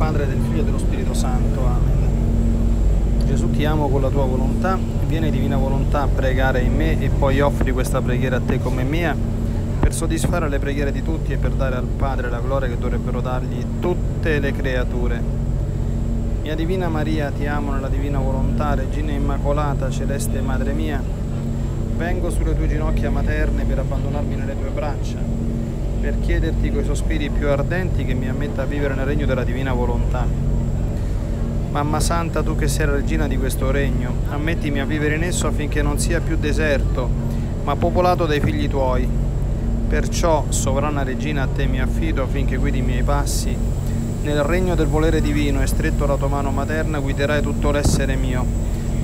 Padre, del Figlio e dello Spirito Santo. Amen. Gesù ti amo con la tua volontà, vieni divina volontà a pregare in me e poi offri questa preghiera a te come mia per soddisfare le preghiere di tutti e per dare al Padre la gloria che dovrebbero dargli tutte le creature. Mia Divina Maria, ti amo nella divina volontà, Regina Immacolata, Celeste Madre mia, vengo sulle tue ginocchia materne per abbandonarmi nelle tue braccia per chiederti coi sospiri più ardenti che mi ammetta a vivere nel regno della divina volontà. Mamma Santa, tu che sei la regina di questo regno, ammettimi a vivere in esso affinché non sia più deserto, ma popolato dai figli tuoi. Perciò, sovrana regina, a te mi affido affinché guidi i miei passi. Nel regno del volere divino e stretto la tua mano materna guiderai tutto l'essere mio,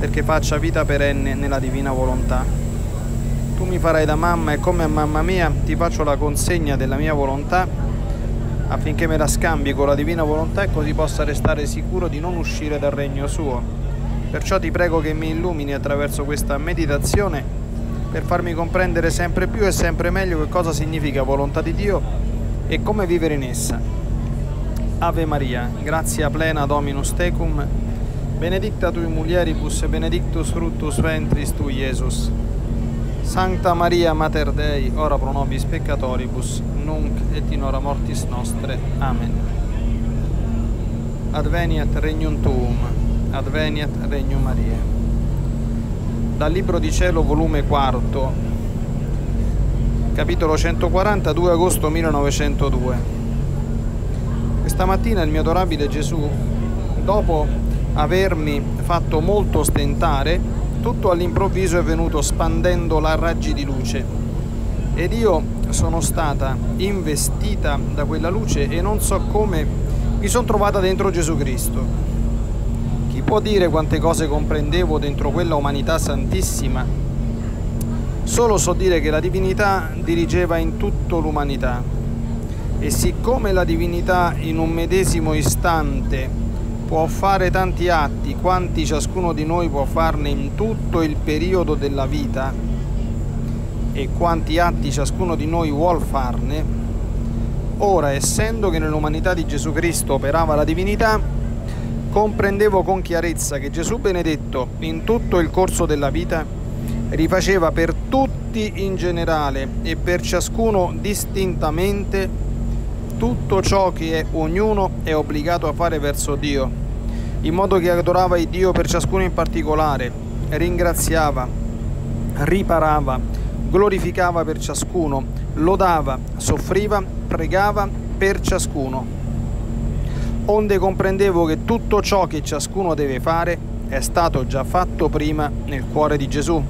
perché faccia vita perenne nella divina volontà tu mi farai da mamma e come a mamma mia ti faccio la consegna della mia volontà affinché me la scambi con la divina volontà e così possa restare sicuro di non uscire dal regno suo. Perciò ti prego che mi illumini attraverso questa meditazione per farmi comprendere sempre più e sempre meglio che cosa significa volontà di Dio e come vivere in essa. Ave Maria, grazia plena Dominus tecum, benedicta tui mulieribus, benedictus fructus ventris tu, Iesus. Sancta Maria Mater Dei, ora pro nobis peccatoribus, nunc et in hora mortis nostre. Amen. Adveniat regnum tuum, adveniat regnum Maria. Dal Libro di Cielo, volume 4, capitolo 140, 2 agosto 1902. Questa mattina il mio adorabile Gesù, dopo avermi fatto molto stentare, tutto all'improvviso è venuto spandendo la raggi di luce ed io sono stata investita da quella luce e non so come mi sono trovata dentro Gesù Cristo. Chi può dire quante cose comprendevo dentro quella umanità santissima? Solo so dire che la divinità dirigeva in tutta l'umanità e siccome la divinità in un medesimo istante può fare tanti atti quanti ciascuno di noi può farne in tutto il periodo della vita e quanti atti ciascuno di noi vuol farne, ora essendo che nell'umanità di Gesù Cristo operava la divinità, comprendevo con chiarezza che Gesù benedetto in tutto il corso della vita rifaceva per tutti in generale e per ciascuno distintamente tutto ciò che ognuno è obbligato a fare verso Dio, in modo che adorava il Dio per ciascuno in particolare, ringraziava, riparava, glorificava per ciascuno, lodava, soffriva, pregava per ciascuno. Onde comprendevo che tutto ciò che ciascuno deve fare è stato già fatto prima nel cuore di Gesù.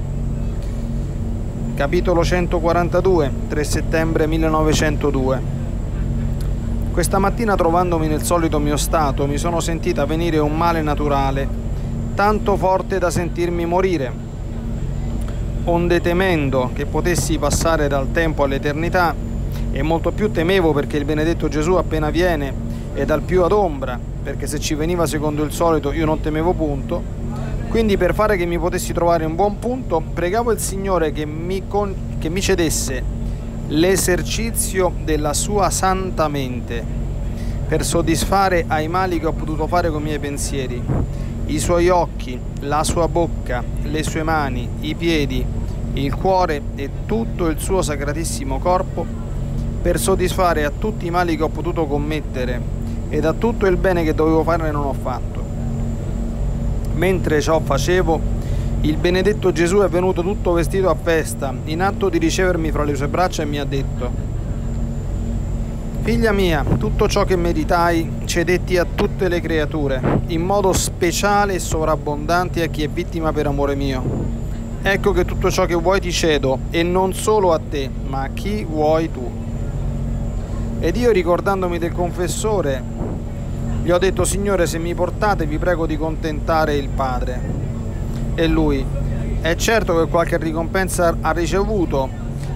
Capitolo 142, 3 settembre 1902 questa mattina trovandomi nel solito mio stato mi sono sentita venire un male naturale, tanto forte da sentirmi morire. Onde temendo che potessi passare dal tempo all'eternità, e molto più temevo perché il benedetto Gesù appena viene è dal più ad ombra, perché se ci veniva secondo il solito io non temevo punto, quindi per fare che mi potessi trovare un buon punto, pregavo il Signore che mi, con... che mi cedesse l'esercizio della sua santa mente per soddisfare ai mali che ho potuto fare con i miei pensieri, i suoi occhi, la sua bocca, le sue mani, i piedi, il cuore e tutto il suo sacratissimo corpo, per soddisfare a tutti i mali che ho potuto commettere ed a tutto il bene che dovevo fare non ho fatto. Mentre ciò facevo, il benedetto Gesù è venuto tutto vestito a festa, in atto di ricevermi fra le sue braccia e mi ha detto, Figlia mia, tutto ciò che meritai cedetti a tutte le creature, in modo speciale e sovrabbondante a chi è vittima per amore mio. Ecco che tutto ciò che vuoi ti cedo, e non solo a te, ma a chi vuoi tu. Ed io ricordandomi del confessore, gli ho detto, Signore, se mi portate vi prego di contentare il Padre e lui, è certo che qualche ricompensa ha ricevuto,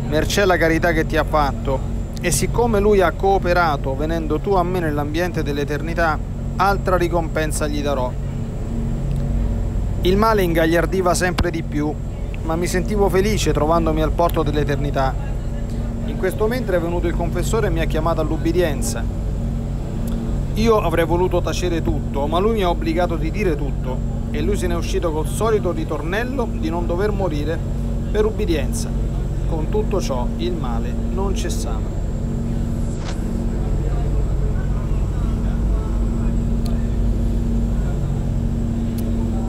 mercé la carità che ti ha fatto, e siccome lui ha cooperato venendo tu a me nell'ambiente dell'eternità, altra ricompensa gli darò. Il male ingagliardiva sempre di più, ma mi sentivo felice trovandomi al porto dell'eternità. In questo mentre è venuto il confessore e mi ha chiamato all'ubbidienza. Io avrei voluto tacere tutto, ma lui mi ha obbligato di dire tutto e lui se ne è uscito col solito ritornello di non dover morire per ubbidienza. Con tutto ciò il male non cessava.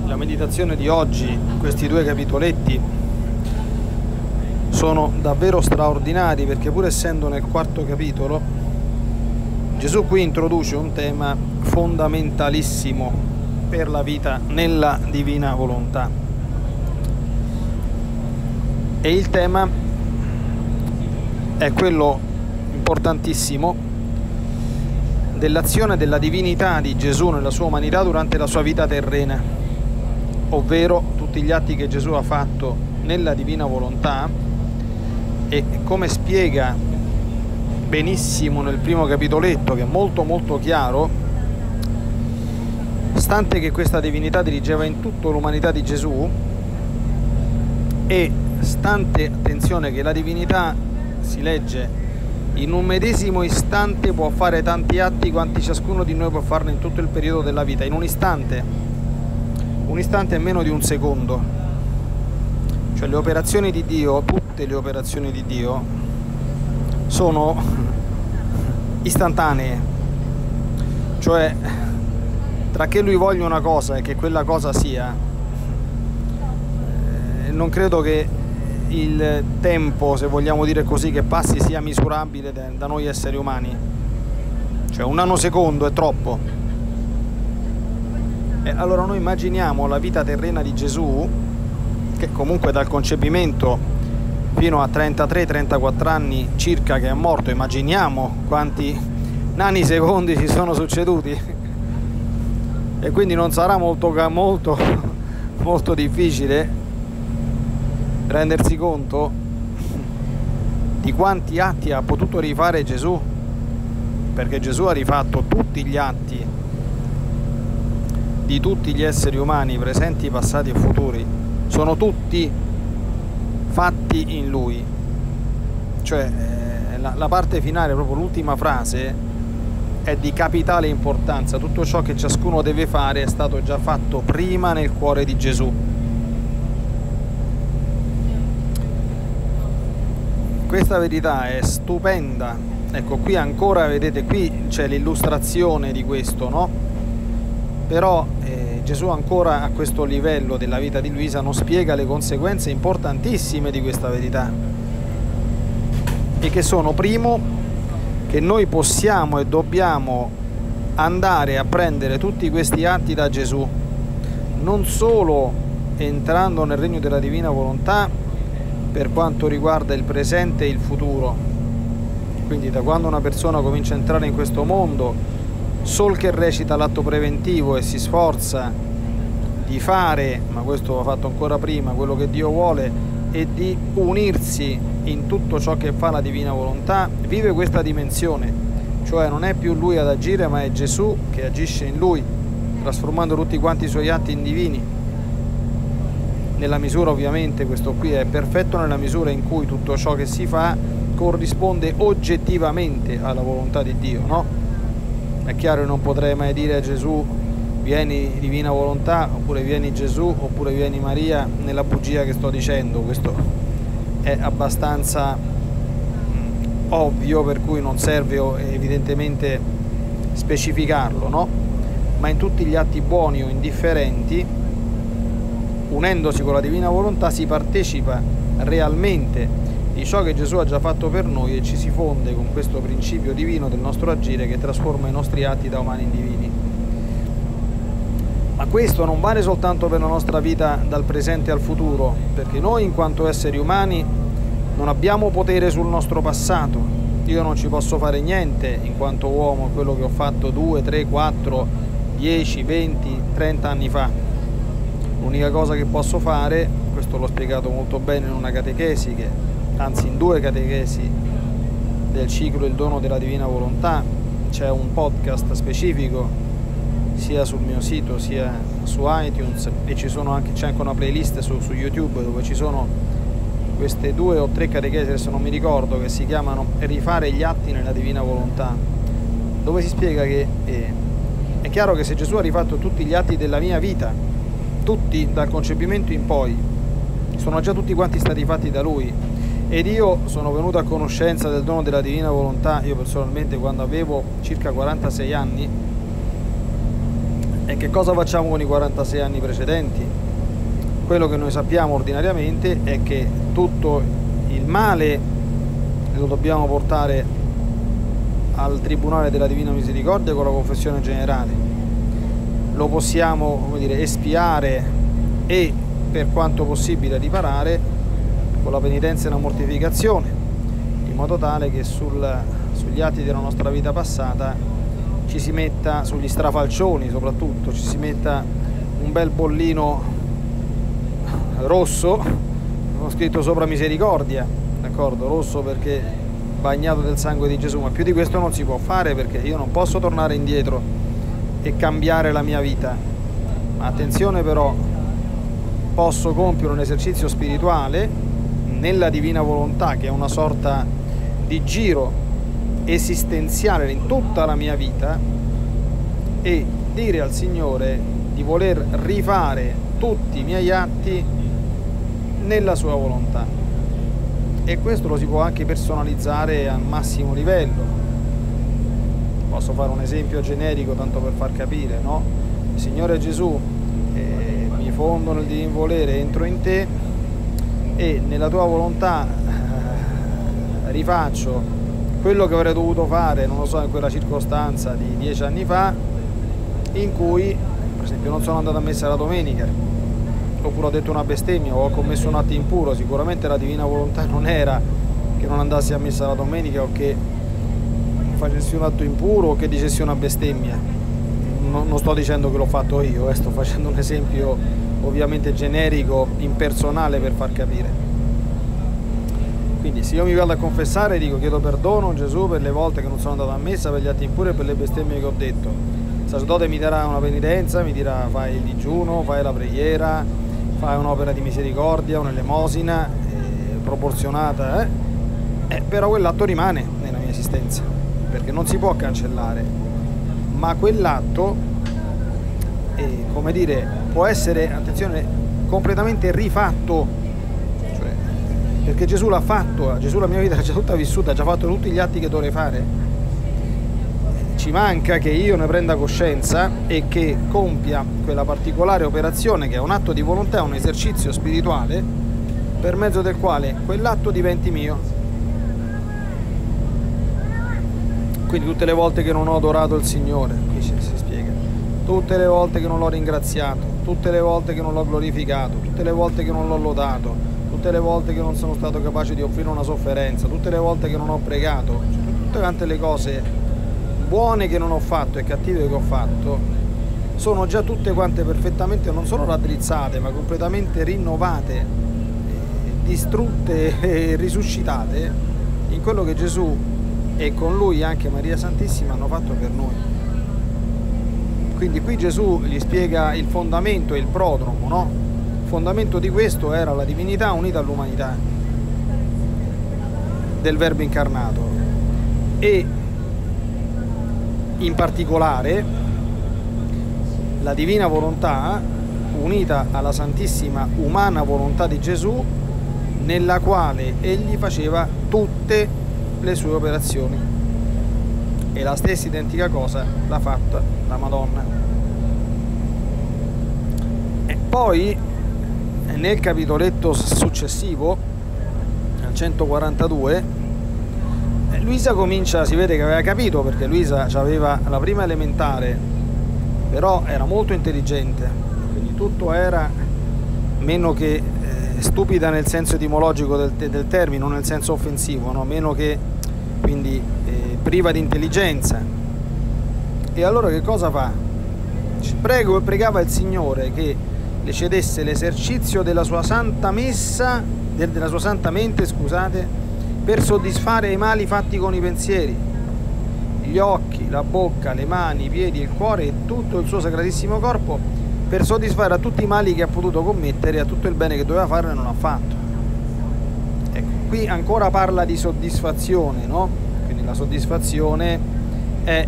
La meditazione di oggi, questi due capitoletti, sono davvero straordinari perché pur essendo nel quarto capitolo, Gesù qui introduce un tema fondamentalissimo per la vita nella divina volontà. E il tema è quello importantissimo dell'azione della divinità di Gesù nella sua umanità durante la sua vita terrena, ovvero tutti gli atti che Gesù ha fatto nella divina volontà e come spiega benissimo nel primo capitoletto, che è molto molto chiaro, stante che questa divinità dirigeva in tutta l'umanità di Gesù e stante, attenzione, che la divinità si legge in un medesimo istante può fare tanti atti quanti ciascuno di noi può farne in tutto il periodo della vita, in un istante, un istante è meno di un secondo. Cioè le operazioni di Dio, tutte le operazioni di Dio sono istantanee, cioè tra che lui voglia una cosa e che quella cosa sia, eh, non credo che il tempo, se vogliamo dire così, che passi sia misurabile da noi esseri umani. Cioè un nanosecondo è troppo. E allora noi immaginiamo la vita terrena di Gesù, che comunque dal concepimento fino a 33-34 anni circa che è morto, immaginiamo quanti nanisecondi si sono succeduti e quindi non sarà molto, molto, molto difficile rendersi conto di quanti atti ha potuto rifare Gesù perché Gesù ha rifatto tutti gli atti di tutti gli esseri umani presenti, passati e futuri sono tutti fatti in lui. Cioè eh, la, la parte finale, proprio l'ultima frase, è di capitale importanza. Tutto ciò che ciascuno deve fare è stato già fatto prima nel cuore di Gesù. Questa verità è stupenda. Ecco, qui ancora vedete, qui c'è l'illustrazione di questo, no? Però eh, Gesù ancora a questo livello della vita di Luisa non spiega le conseguenze importantissime di questa verità e che sono primo che noi possiamo e dobbiamo andare a prendere tutti questi atti da Gesù non solo entrando nel regno della divina volontà per quanto riguarda il presente e il futuro. Quindi da quando una persona comincia a entrare in questo mondo Sol che recita l'atto preventivo e si sforza di fare, ma questo va fatto ancora prima, quello che Dio vuole e di unirsi in tutto ciò che fa la divina volontà, vive questa dimensione, cioè non è più lui ad agire ma è Gesù che agisce in lui, trasformando tutti quanti i suoi atti in divini. Nella misura ovviamente questo qui è perfetto nella misura in cui tutto ciò che si fa corrisponde oggettivamente alla volontà di Dio, no? È chiaro che non potrei mai dire a Gesù vieni divina volontà oppure vieni Gesù oppure vieni Maria nella bugia che sto dicendo, questo è abbastanza mm, ovvio per cui non serve evidentemente specificarlo, no? Ma in tutti gli atti buoni o indifferenti, unendosi con la divina volontà, si partecipa realmente di ciò che Gesù ha già fatto per noi e ci si fonde con questo principio divino del nostro agire che trasforma i nostri atti da umani in divini. Ma questo non vale soltanto per la nostra vita dal presente al futuro, perché noi in quanto esseri umani non abbiamo potere sul nostro passato. Io non ci posso fare niente in quanto uomo, quello che ho fatto 2, 3, 4, 10, 20, 30 anni fa. L'unica cosa che posso fare, questo l'ho spiegato molto bene in una catechesi che anzi in due catechesi del ciclo Il dono della divina volontà, c'è un podcast specifico sia sul mio sito sia su iTunes e sono anche, c'è anche una playlist su, su YouTube dove ci sono queste due o tre catechesi, adesso non mi ricordo, che si chiamano Rifare gli atti nella divina volontà. dove si spiega che eh, è chiaro che se Gesù ha rifatto tutti gli atti della mia vita, tutti dal concepimento in poi, sono già tutti quanti stati fatti da Lui, ed io sono venuto a conoscenza del dono della divina volontà, io personalmente quando avevo circa 46 anni, e che cosa facciamo con i 46 anni precedenti? Quello che noi sappiamo ordinariamente è che tutto il male lo dobbiamo portare al Tribunale della Divina Misericordia con la confessione generale. Lo possiamo dire, espiare e per quanto possibile riparare con la penitenza e la mortificazione, in modo tale che sul, sugli atti della nostra vita passata ci si metta, sugli strafalcioni soprattutto, ci si metta un bel bollino rosso, ho scritto sopra misericordia, d'accordo? Rosso perché bagnato del sangue di Gesù, ma più di questo non si può fare perché io non posso tornare indietro e cambiare la mia vita. Ma attenzione però, posso compiere un esercizio spirituale nella divina volontà, che è una sorta di giro esistenziale in tutta la mia vita, e dire al Signore di voler rifare tutti i miei atti nella sua volontà. E questo lo si può anche personalizzare al massimo livello. Posso fare un esempio generico tanto per far capire, no? Signore Gesù, eh, mi fondo nel divin volere, entro in te e nella tua volontà eh, rifaccio quello che avrei dovuto fare, non lo so, in quella circostanza di dieci anni fa, in cui, per esempio, non sono andato a messa la domenica, oppure ho detto una bestemmia o ho commesso un atto impuro, sicuramente la divina volontà non era che non andassi a messa la domenica o che facessi un atto impuro o che dicessi una bestemmia. Non, non sto dicendo che l'ho fatto io, eh, sto facendo un esempio ovviamente generico, impersonale per far capire. Quindi se io mi vado a confessare dico chiedo perdono Gesù per le volte che non sono andato a messa, per gli atti impuri e per le bestemmie che ho detto. Il sacerdote mi darà una penitenza, mi dirà fai il digiuno, fai la preghiera, fai un'opera di misericordia, un'elemosina eh, proporzionata, eh? Eh, però quell'atto rimane nella mia esistenza, perché non si può cancellare. Ma quell'atto, eh, come dire, può essere, attenzione, completamente rifatto, perché Gesù l'ha fatto, Gesù la mia vita l'ha già tutta vissuta, ha già fatto tutti gli atti che dovrei fare. Ci manca che io ne prenda coscienza e che compia quella particolare operazione che è un atto di volontà, un esercizio spirituale, per mezzo del quale quell'atto diventi mio. Quindi tutte le volte che non ho adorato il Signore, qui si spiega, tutte le volte che non l'ho ringraziato, tutte le volte che non l'ho glorificato, tutte le volte che non l'ho lodato, tutte le volte che non sono stato capace di offrire una sofferenza, tutte le volte che non ho pregato, cioè, tutte quante le cose buone che non ho fatto e cattive che ho fatto sono già tutte quante perfettamente non solo raddrizzate ma completamente rinnovate, distrutte e risuscitate in quello che Gesù e con lui anche Maria Santissima hanno fatto per noi. Quindi qui Gesù gli spiega il fondamento, il prodromo, no? Fondamento di questo era la divinità unita all'umanità del verbo incarnato e in particolare la divina volontà unita alla santissima umana volontà di Gesù nella quale egli faceva tutte le sue operazioni e la stessa identica cosa l'ha fatta la Madonna. E poi nel capitoletto successivo, al 142, eh, Luisa comincia, si vede che aveva capito perché Luisa aveva la prima elementare, però era molto intelligente, quindi tutto era meno che eh, stupida nel senso etimologico del, del, termine, non nel senso offensivo, no? meno che quindi eh, priva di intelligenza. E allora che cosa fa? Prego, pregava il Signore che le cedesse l'esercizio della sua santa messa, della sua santa mente, scusate, per soddisfare i mali fatti con i pensieri, gli occhi, la bocca, le mani, i piedi, il cuore e tutto il suo sacratissimo corpo, per soddisfare a tutti i mali che ha potuto commettere a tutto il bene che doveva fare e non ha fatto. Ecco, qui ancora parla di soddisfazione, no? Quindi la soddisfazione è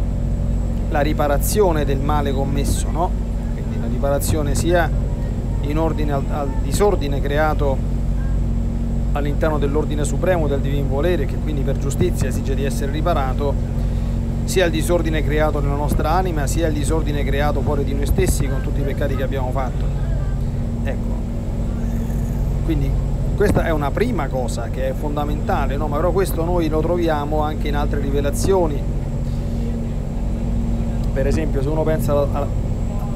la riparazione del male commesso, no? Quindi la riparazione sia in ordine al, al disordine creato all'interno dell'ordine supremo del divin volere, che quindi per giustizia esige di essere riparato, sia il disordine creato nella nostra anima, sia il disordine creato fuori di noi stessi con tutti i peccati che abbiamo fatto. Ecco, quindi questa è una prima cosa che è fondamentale, no? ma però questo noi lo troviamo anche in altre rivelazioni. Per esempio se uno pensa alla,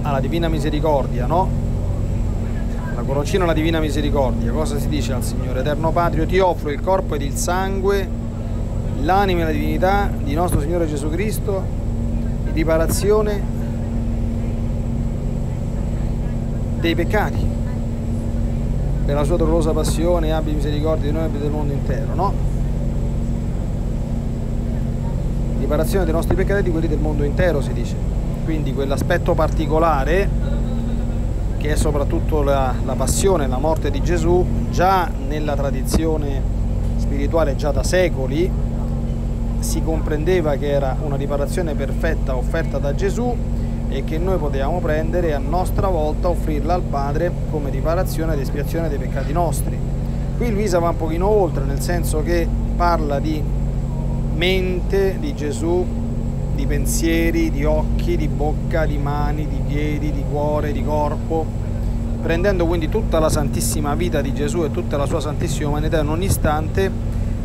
alla Divina Misericordia, no? La coroncina alla Divina Misericordia, cosa si dice al Signore? Eterno Padre, io ti offro il corpo ed il sangue, l'anima e la divinità di nostro Signore Gesù Cristo, in riparazione dei peccati per la sua dolorosa passione abbi misericordia di noi e del mondo intero, no? Riparazione dei nostri peccati e di quelli del mondo intero, si dice. Quindi quell'aspetto particolare, che è soprattutto la, la passione, la morte di Gesù, già nella tradizione spirituale, già da secoli, si comprendeva che era una riparazione perfetta offerta da Gesù e che noi potevamo prendere e a nostra volta offrirla al Padre come riparazione ed espiazione dei peccati nostri. Qui Luisa va un pochino oltre, nel senso che parla di mente di Gesù, pensieri, di occhi, di bocca, di mani, di piedi, di cuore, di corpo, prendendo quindi tutta la santissima vita di Gesù e tutta la sua santissima umanità in ogni istante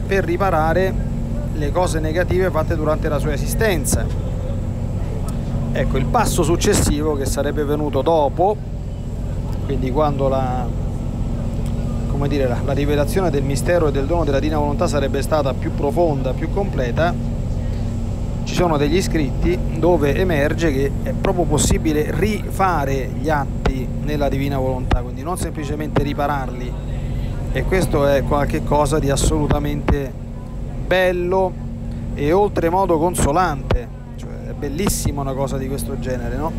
per riparare le cose negative fatte durante la sua esistenza. Ecco, il passo successivo che sarebbe venuto dopo, quindi quando la, dire, la, la rivelazione del mistero e del dono della Divina Volontà sarebbe stata più profonda, più completa, ci sono degli scritti dove emerge che è proprio possibile rifare gli atti nella Divina Volontà, quindi non semplicemente ripararli. E questo è qualcosa di assolutamente bello e oltremodo consolante bellissima una cosa di questo genere, no?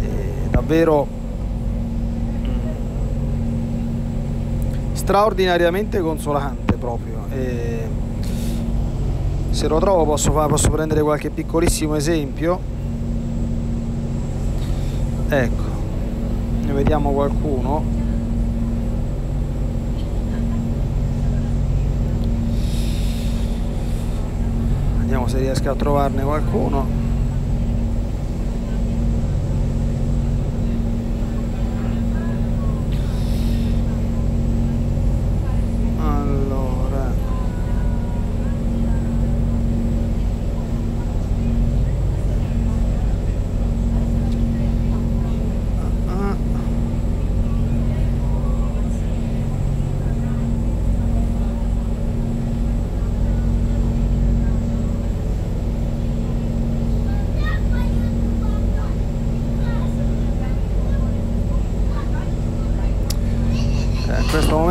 È davvero mm, straordinariamente consolante proprio. E se lo trovo posso, fare, posso prendere qualche piccolissimo esempio. Ecco, ne vediamo qualcuno. Vediamo se riesco a trovarne qualcuno.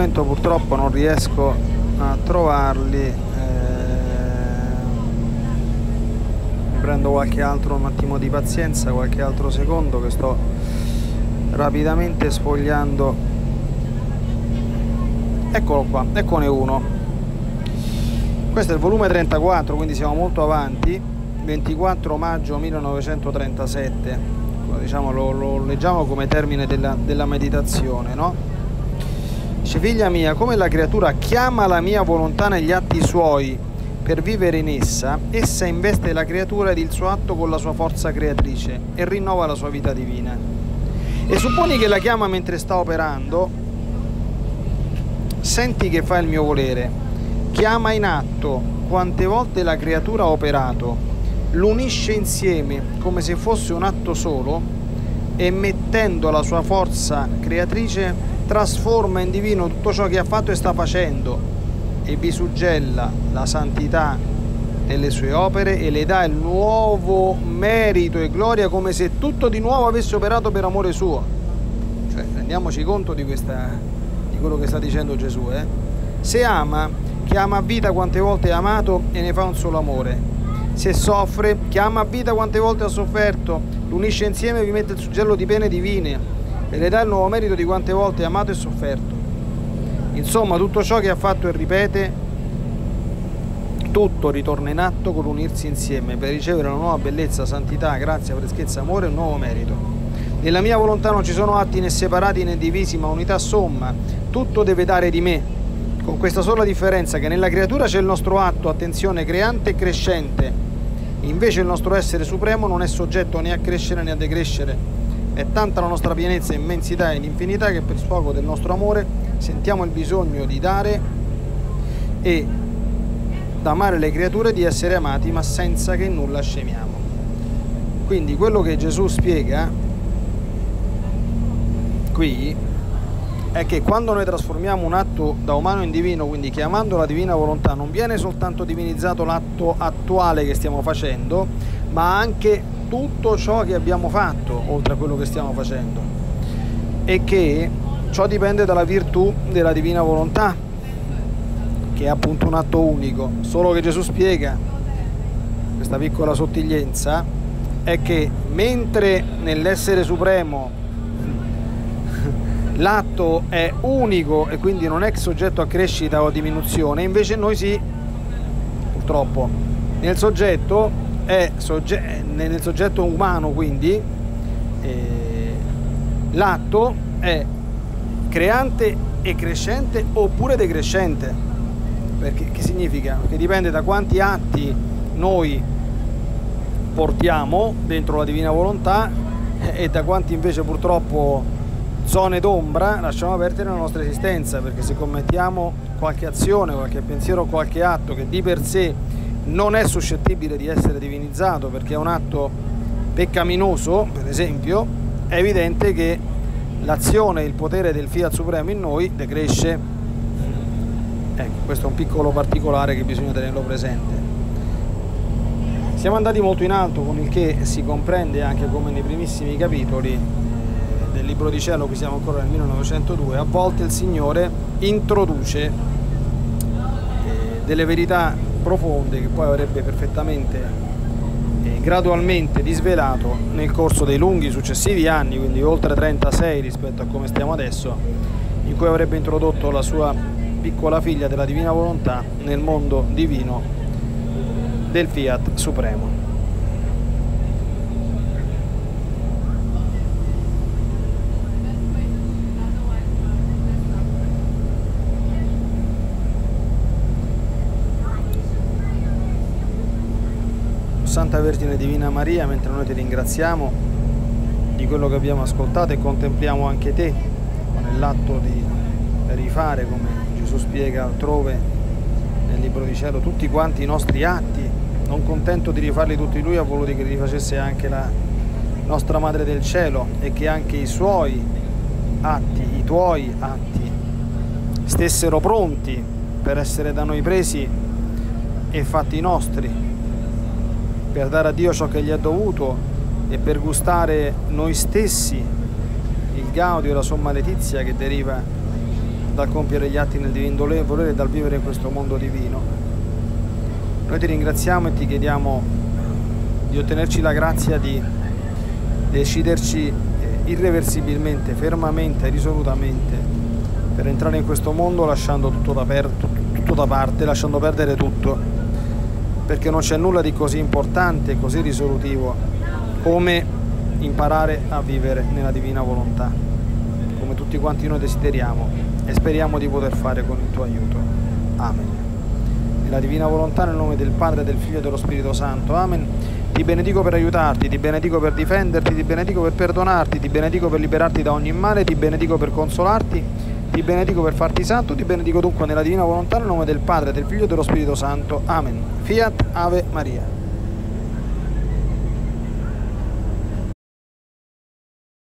Momento purtroppo non riesco a trovarli eh, prendo qualche altro un attimo di pazienza qualche altro secondo che sto rapidamente sfogliando eccolo qua eccone uno. Questo è il volume 34 quindi siamo molto avanti. 24 maggio 1937 diciamo lo, lo leggiamo come termine della, della meditazione no? Dice, figlia mia, come la creatura chiama la mia volontà negli atti suoi per vivere in essa, essa investe la creatura ed il suo atto con la sua forza creatrice e rinnova la sua vita divina. E supponi che la chiama mentre sta operando, senti che fa il mio volere, chiama in atto quante volte la creatura ha operato, l'unisce insieme come se fosse un atto solo e mettendo la sua forza creatrice trasforma in divino tutto ciò che ha fatto e sta facendo e vi suggella la santità delle sue opere e le dà il nuovo merito e gloria come se tutto di nuovo avesse operato per amore suo. Cioè, rendiamoci conto di, questa, di quello che sta dicendo Gesù. Eh? Se ama, chiama a vita quante volte ha amato e ne fa un solo amore. Se soffre, chiama a vita quante volte ha sofferto, l'unisce insieme e vi mette il suggello di pene divine e le dà il nuovo merito di quante volte ha amato e sofferto. Insomma, tutto ciò che ha fatto e ripete, tutto ritorna in atto con l'unirsi insieme per ricevere una nuova bellezza, santità, grazia, freschezza, amore e un nuovo merito. Nella mia volontà non ci sono atti né separati né divisi, ma unità somma. Tutto deve dare di me, con questa sola differenza che nella creatura c'è il nostro atto, attenzione, creante e crescente. Invece il nostro essere supremo non è soggetto né a crescere né a decrescere. È tanta la nostra pienezza, immensità e infinità che per sfogo del nostro amore sentiamo il bisogno di dare e d'amare le creature di essere amati ma senza che nulla scemiamo. Quindi quello che Gesù spiega qui è che quando noi trasformiamo un atto da umano in divino, quindi chiamando la divina volontà, non viene soltanto divinizzato l'atto attuale che stiamo facendo, ma anche tutto ciò che abbiamo fatto, oltre a quello che stiamo facendo. E che ciò dipende dalla virtù della divina volontà, che è appunto un atto unico. Solo che Gesù spiega questa piccola sottiglienza è che mentre nell'essere supremo l'atto è unico e quindi non è soggetto a crescita o a diminuzione, invece noi sì, purtroppo. Nel soggetto, è sogge nel soggetto umano quindi eh, l'atto è creante e crescente oppure decrescente. Perché, che significa? Che dipende da quanti atti noi portiamo dentro la divina volontà e da quanti invece purtroppo zone d'ombra lasciamo aperte nella nostra esistenza perché se commettiamo qualche azione, qualche pensiero, qualche atto che di per sé non è suscettibile di essere divinizzato perché è un atto peccaminoso, per esempio, è evidente che l'azione e il potere del Fiat Supremo in noi decresce. Ecco, questo è un piccolo particolare che bisogna tenerlo presente. Siamo andati molto in alto con il che si comprende anche come nei primissimi capitoli del Libro di Cielo, qui siamo ancora nel 1902, a volte il Signore introduce eh, delle verità profonde che poi avrebbe perfettamente e gradualmente disvelato nel corso dei lunghi successivi anni, quindi oltre 36 rispetto a come stiamo adesso, in cui avrebbe introdotto la sua piccola figlia della divina volontà nel mondo divino del Fiat Supremo. Santa Vergine Divina Maria, mentre noi ti ringraziamo di quello che abbiamo ascoltato e contempliamo anche te nell'atto di rifare, come Gesù spiega altrove nel Libro di Cielo, tutti quanti i nostri atti, non contento di rifarli tutti lui, ha voluto che li rifacesse anche la nostra Madre del Cielo e che anche i suoi atti, i tuoi atti, stessero pronti per essere da noi presi e fatti nostri per dare a Dio ciò che gli è dovuto e per gustare noi stessi il gaudio e la somma letizia che deriva dal compiere gli atti nel divino volere e dal vivere in questo mondo divino. Noi ti ringraziamo e ti chiediamo di ottenerci la grazia di deciderci eh, irreversibilmente, fermamente, risolutamente per entrare in questo mondo lasciando tutto da, tutto da parte, lasciando perdere tutto perché non c'è nulla di così importante, così risolutivo come imparare a vivere nella divina volontà, come tutti quanti noi desideriamo e speriamo di poter fare con il tuo aiuto. Amen. Nella divina volontà, nel nome del Padre, del Figlio e dello Spirito Santo. Amen. Ti benedico per aiutarti, ti benedico per difenderti, ti benedico per perdonarti, ti benedico per liberarti da ogni male, ti benedico per consolarti ti benedico per farti santo, ti benedico dunque nella divina volontà nel nome del Padre, del Figlio e dello Spirito Santo. Amen. Fiat Ave Maria.